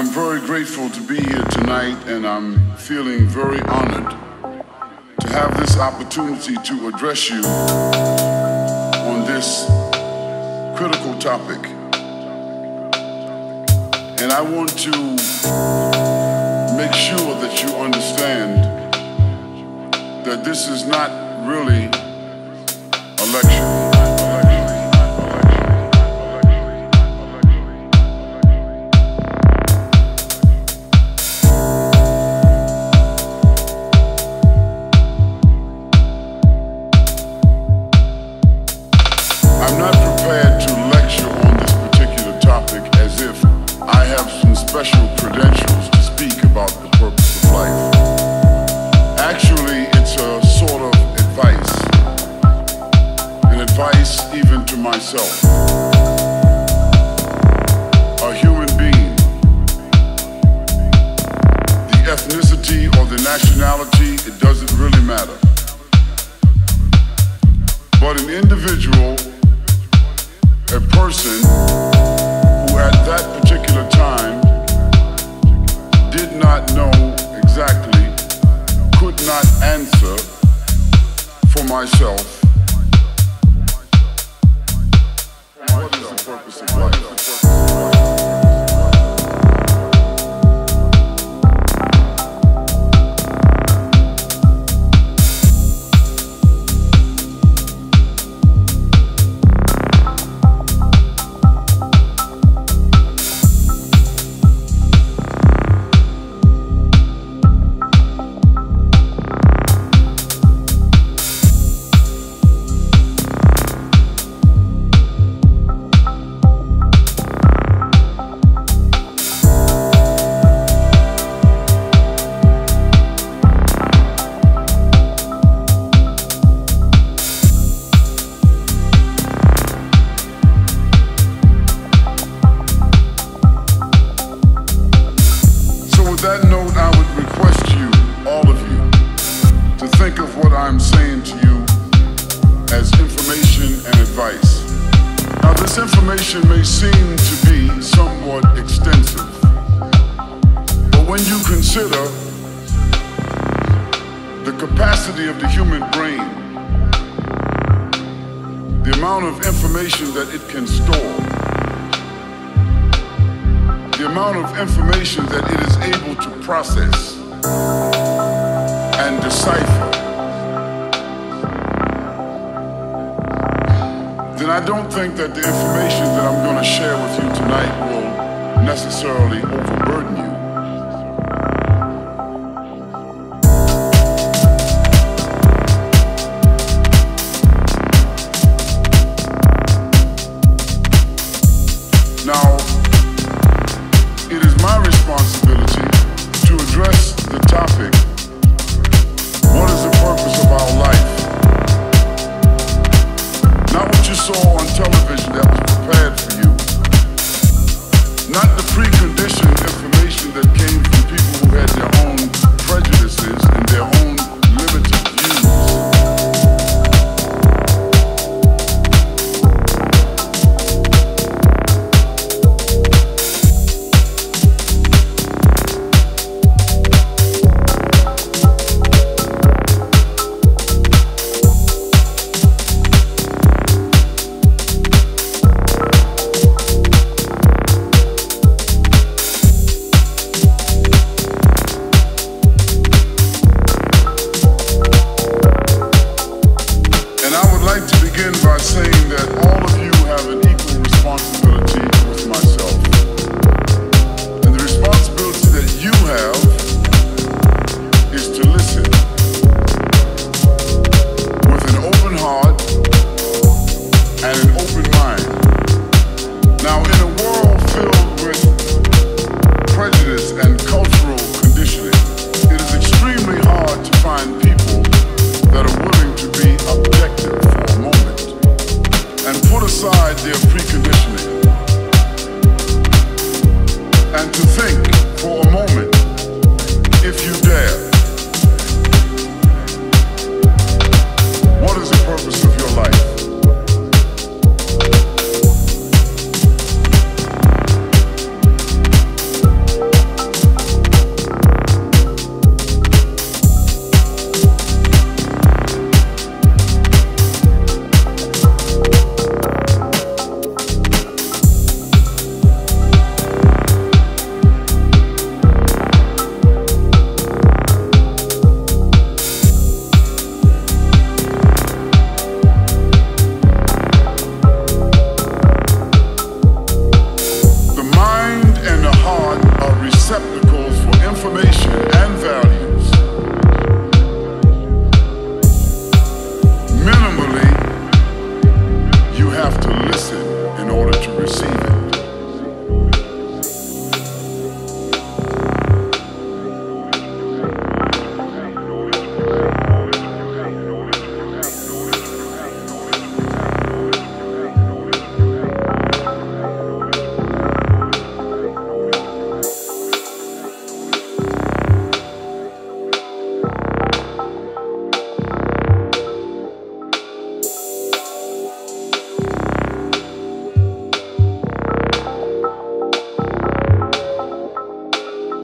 I'm very grateful to be here tonight, and I'm feeling very honored to have this opportunity to address you on this critical topic. And I want to make sure that you understand that this is not really I'm not prepared to lecture on this particular topic as if I have some special credentials to speak about the purpose of life. Actually, it's a sort of advice, an advice even to myself. A human being, the ethnicity or the nationality, it doesn't really matter. But an individual a person who at that particular time did not know exactly, could not answer for myself. What is the purpose of life? Of the human brain, the amount of information that it can store, the amount of information that it is able to process and decipher, then I don't think that the information that I'm going to share with you tonight will necessarily overburden you. idea of preconditioning. And to think for a moment